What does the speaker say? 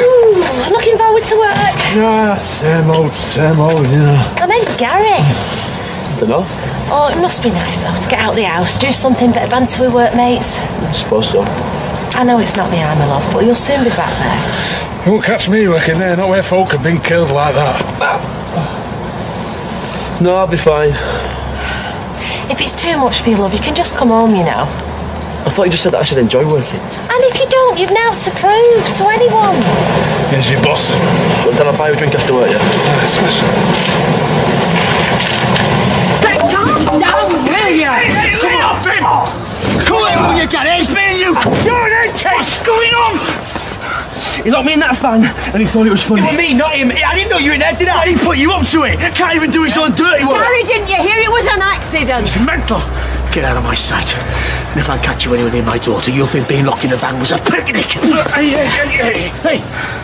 Ooh, looking forward to work. Ah, same old, same old, you know. I meant Gary. Dunno. Oh, it must be nice though to get out of the house, do something, bit of banter with workmates. I suppose so. I know it's not the army love, but you'll soon be back there. You won't catch me working there, not where folk have been killed like that. No, I'll be fine. If it's too much for you, love, you can just come home, you know. I thought you just said that I should enjoy working. And if you don't, you've now to prove to anyone. Here's your boss. Well, then I'll buy you a drink after work, yeah? Ah, smash it. Calm down, will ya? Come on, Ben! Call it when you get it, it's me and you! You're an head! What's going on? He locked me in that van and he thought it was funny. It was me, not him. I didn't know you were in there, did I? He put you up to it. Can't even do his own dirty work. Harry, didn't you hear it was an accident? It's mental. Get out of my sight. And if I catch you anywhere near my daughter, you'll think being locked in the van was a picnic. hey, hey, hey, hey, hey.